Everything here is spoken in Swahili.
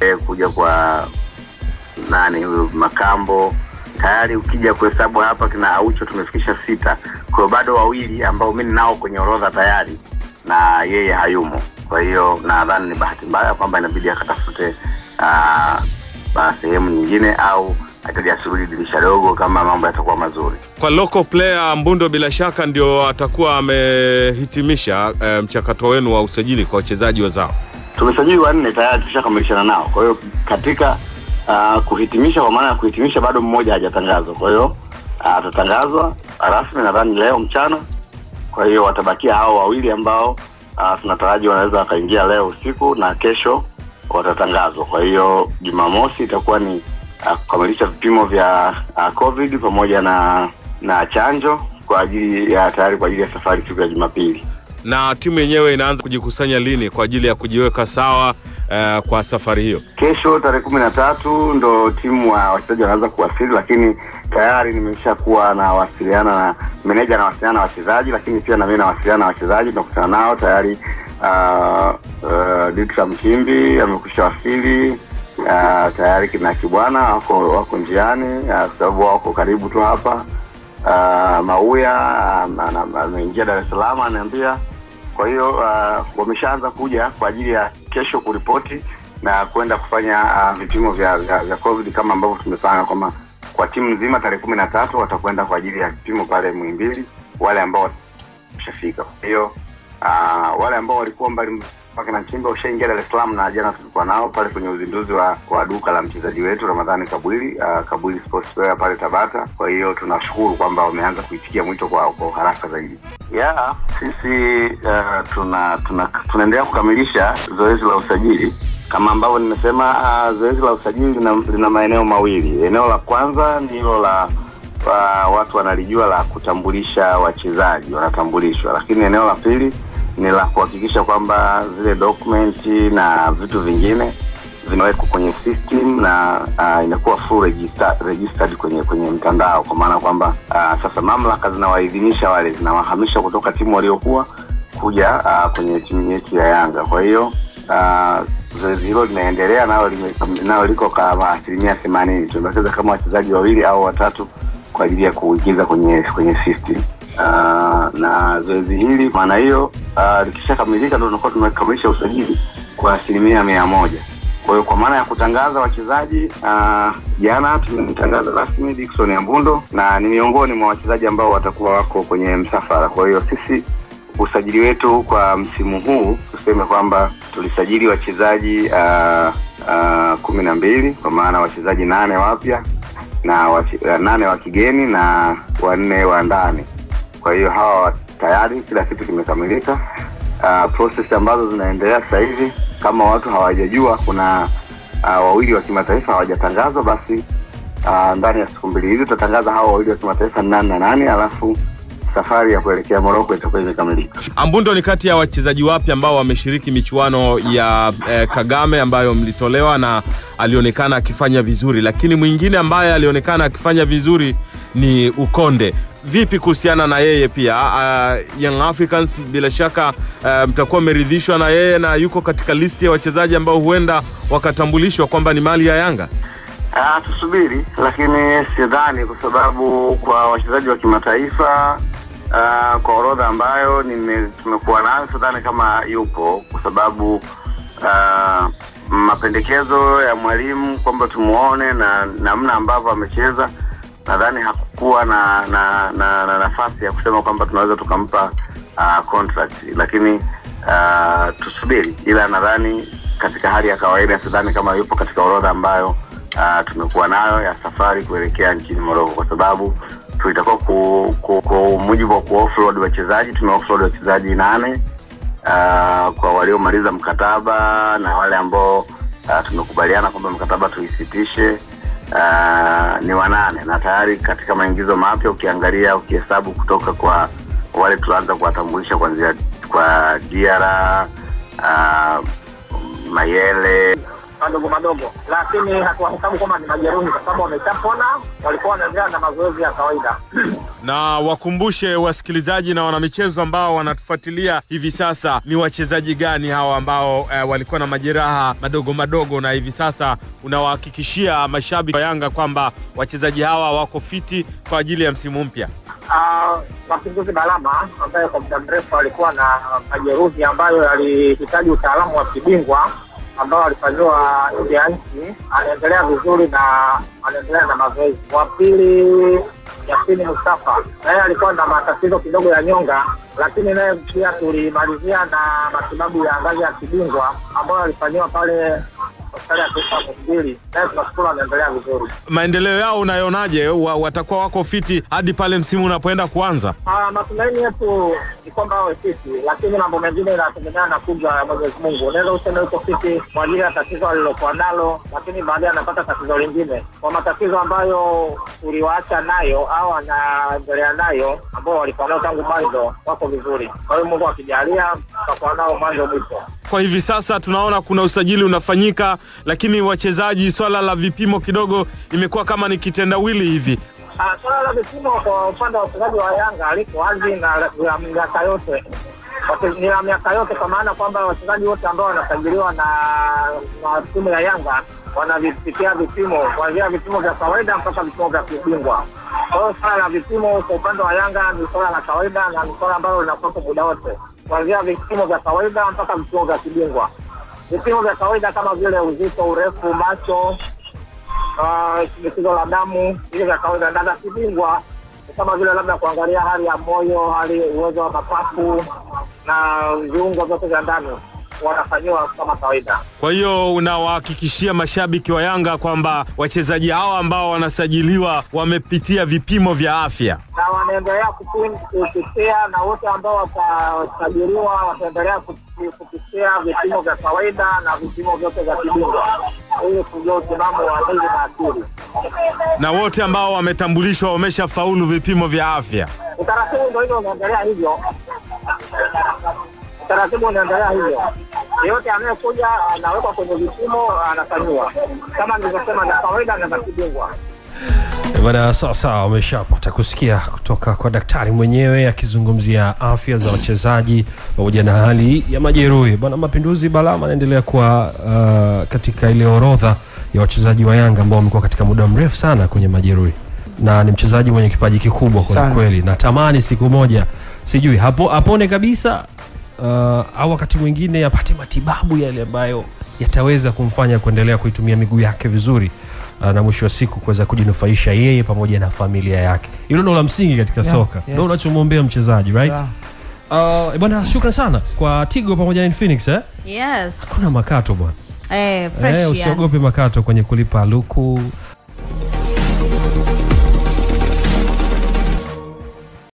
e, kuja kwa nani Makambo tayari ukija kuhesabu hapa kina Aucho tumefikisha sita, kwa bado wawili ambao mimi ninao kwenye orodha tayari na yeye hayumo. Kwa hiyo nadhani ni bahati mbaya kwamba inabidi akatafute ah, sehemu nyingine au ataja dirisha dogo kama mambo yatakuwa mazuri. Kwa local player Mbundo, bila shaka ndio atakuwa amehitimisha e, mchakato wenu wa usajili kwa wachezaji wazao. Tumesajili wanne tayari, tushakamilishana nao. Kwa hiyo katika uh, kuhitimisha, kwa maana ya kuhitimisha, bado mmoja hajatangazwa. Kwa hiyo atatangazwa atatangazwa rasmi nadhani leo mchana. Kwa hiyo watabakia hao wawili ambao uh, tunataraji wanaweza wakaingia leo usiku na kesho watatangazwa. Kwa hiyo Jumamosi itakuwa ni uh, kukamilisha vipimo vya uh, COVID pamoja na na chanjo kwa ajili ya tayari kwa ajili ya safari siku ya Jumapili. Na timu yenyewe inaanza kujikusanya lini kwa ajili ya kujiweka sawa uh, kwa safari hiyo? Kesho tarehe kumi na tatu ndo timu wa wachezaji wanaanza kuwasili, lakini tayari nimeshakuwa nawasiliana na meneja, nawasiliana na wachezaji, lakini pia na mimi nawasiliana na wachezaji, tunakutana nao tayari. Uh, uh, Ditra Mkimbi amekwisha wasili uh, tayari kina Kibwana wako wako njiani uh, sababu wako karibu tu hapa. Uh, Mauya ameingia um, um, um, Dar es Salaam anaambia kwa hiyo uh, wameshaanza kuja kwa ajili ya kesho kuripoti na kwenda kufanya uh, vipimo vya, vya, vya COVID kama ambavyo tumepanga kwamba kwa timu nzima tarehe kumi na tatu watakwenda kwa ajili ya vipimo pale mwimbili wale ambao wameshafika. Kwa hiyo uh, wale ambao walikuwa mbali mpaka na Chimba ushaingia Dar es Salaam, na jana tulikuwa nao pale kwenye uzinduzi wa, wa duka la mchezaji wetu Ramadhani Kabwili uh, Kabwili Sports Wear pale Tabata. Kwa hiyo tunashukuru kwamba wameanza kuitikia mwito kwa, kwa haraka zaidi. Yeah, sisi uh, tuna tuna tunaendelea kukamilisha zoezi la usajili kama ambavyo nimesema. Uh, zoezi la usajili lina, lina maeneo mawili. Eneo la kwanza ni hilo la uh, watu wanalijua la kutambulisha wachezaji wanatambulishwa, lakini eneo la pili ni la kuhakikisha kwamba zile dokumenti na vitu vingine vinawekwa kwenye system na uh, inakuwa full register, registered kwenye kwenye mtandao, kwa maana kwamba uh, sasa mamlaka zinawaidhinisha wale, zinawahamisha kutoka timu waliokuwa kuja uh, kwenye timu yetu ya Yanga. Kwa hiyo uh, zoezi hilo linaendelea nao, nao liko kama asilimia themanini. Tumebakiza kama wachezaji wawili au watatu kwa ajili ya kuingiza kwenye kwenye system. Uh, na zoezi hili maana hiyo uh, likishakamilika ndo tunakuwa tumekamilisha usajili kwa asilimia mia moja. Kwa hiyo kwa maana ya kutangaza wachezaji uh, jana tumemtangaza rasmi Dickson mbundo na ni miongoni mwa wachezaji ambao watakuwa wako kwenye msafara. Kwa hiyo sisi usajili wetu kwa msimu huu tuseme kwamba tulisajili wachezaji uh, uh, kumi na mbili kwa maana wachezaji nane wapya na wache, nane wa kigeni na wanne wa ndani. Kwa hiyo hawa tayari kila kitu kimekamilika. Uh, process ambazo zinaendelea sasa hivi, kama watu hawajajua, kuna uh, wawili wa kimataifa hawajatangazwa, basi uh, ndani ya siku mbili hizi tutatangaza hawa wawili wa kimataifa ni nani na nani, alafu safari ya kuelekea Moroko itakuwa imekamilika. Ambundo ni kati ya wachezaji wapya ambao wameshiriki michuano ya eh, Kagame ambayo mlitolewa na alionekana akifanya vizuri, lakini mwingine ambaye alionekana akifanya vizuri ni Ukonde. Vipi kuhusiana na yeye pia? Uh, Young Africans bila shaka uh, mtakuwa mmeridhishwa na yeye na yuko katika listi ya wachezaji ambao huenda wakatambulishwa kwamba ni mali ya Yanga. Ah, tusubiri, lakini sidhani, kwa sababu kwa wachezaji wa kimataifa uh, kwa orodha ambayo tumekuwa nayo, sidhani kama yupo, kwa sababu uh, mapendekezo ya mwalimu kwamba tumuone na namna ambavyo amecheza, nadhani hakukuwa na na, na, na nafasi ya kusema kwamba tunaweza tukampa uh, contract, lakini uh, tusubiri, ila nadhani katika hali ya kawaida sidhani kama yupo katika orodha ambayo uh, tumekuwa nayo ya safari kuelekea nchini Morocco, kwa sababu tulitakiwa ku, ku, ku mujibu wa kuoffload wachezaji, tumeoffload wachezaji nane uh, kwa waliomaliza mkataba na wale ambao uh, tumekubaliana kwamba mkataba tuisitishe uh, ni wanane na tayari katika maingizo mapya ukiangalia ukihesabu kutoka kwa wale tunaanza kuwatambulisha kwanzia kwa Diara uh, Mayele. Madogo madogo, lakini hatuwahesabu kwamba ni majeruhi, kwa sababu wameshapona, walikuwa wanaendelea na mazoezi ya kawaida. Na wakumbushe wasikilizaji na wanamichezo ambao wanatufuatilia hivi sasa, ni wachezaji gani hawa ambao e, walikuwa na majeraha madogo madogo, na hivi sasa unawahakikishia mashabiki wa Yanga kwamba wachezaji hawa wako fiti kwa ajili ya msimu mpya? Ah, Mapinduzi Balama ambaye kwa muda mrefu alikuwa na majeruhi ambayo yalihitaji utaalamu wa kibingwa ambao alifanyiwa nje ya nchi, anaendelea vizuri na anaendelea na mazoezi. Wa pili Yasini Mustafa. Naye alikuwa na matatizo kidogo ya nyonga, lakini naye pia tulimalizia na matibabu ya ngazi ya kibingwa ambayo alifanyiwa pale anaendelea vizuri. Maendeleo yao unayonaje? Watakuwa wako fiti hadi pale msimu unapoenda kuanza? Ah, matumaini yetu ni kwamba awe fiti, lakini mambo mengine inategemea na kuja ya Mwenyezi Mungu. Unaweza useme uko fiti kwa ajili ya tatizo alilokuwa nalo, lakini baadaye anapata tatizo lingine. Kwa matatizo ambayo uliwaacha nayo au anaendelea nayo, ambao walikuwa nao tangu mwanzo, wako vizuri. Kwa hiyo Mungu akijalia, tutakuwa nao mwanzo mwisho. Kwa hivi sasa tunaona kuna usajili unafanyika, lakini wachezaji, swala la vipimo kidogo imekuwa kama ni kitendawili hivi. Uh, Swala la vipimo kwa upande wa wachezaji wa Yanga liko wazi na la miaka yote ni la miaka yote, kwa maana kwamba wachezaji wote ambao wanasajiliwa na na timu ya Yanga wanavipitia vipimo kuanzia vipimo vya kawaida mpaka vipimo vya kibingwa. Kwa hiyo swala la vipimo kwa upande wa Yanga ni swala la kawaida na ni swala ambalo linakuwepo muda wote, kuanzia vipimo vya kawaida mpaka vipimo vya kibingwa. Vipimo vya kawaida kama vile uzito, urefu, macho shinikizo uh, la damu hivyo vya kawaida na vya kibingwa kama vile labda kuangalia hali ya moyo, hali uwezo wa mapafu na viungo vyote vya ndani wanafanyiwa kama kawaida. Kwa hiyo unawahakikishia mashabiki wa Yanga kwamba wachezaji hawa ambao wanasajiliwa wamepitia vipimo vya afya. Na wanaendelea kupitia na wote ambao watasajiliwa wataendelea kupi- kupitia vipimo vya kawaida na vipimo vyote vya kibingwa ili kujua utimamu wa mwili na akili. Na wote ambao wametambulishwa wamesha faulu vipimo vya afya. Utaratibu ndio hivyo unaendelea hivyo, utaratibu unaendelea hivyo. Yeyote anayekuja anawekwa kwenye vipimo, anafanyiwa kama nilivyosema, na kawaida na za kibingwa. Bwana, sawa sawa, umeshapata kusikia kutoka kwa daktari mwenyewe akizungumzia afya za wachezaji pamoja na hali ya majeruhi. Bwana Mapinduzi Balama anaendelea kuwa uh, katika ile orodha ya wachezaji wa Yanga ambao wamekuwa katika muda mrefu sana kwenye majeruhi, na ni mchezaji mwenye kipaji kikubwa kwa kweli. Natamani siku moja, sijui hapo apone kabisa uh, au wakati mwingine apate matibabu yale ambayo yataweza kumfanya kuendelea kuitumia miguu yake vizuri na mwisho wa siku kuweza kujinufaisha yeye pamoja na familia yake. Hilo ndo la msingi katika Yeah, soka, yes. Ndio unachomwombea mchezaji right? Yeah. Uh, bwana, shukrani sana kwa Tigo pamoja na Infinix eh? Yes. Kuna makato bwana Eh, fresh eh, yani. usiogope makato kwenye kulipa luku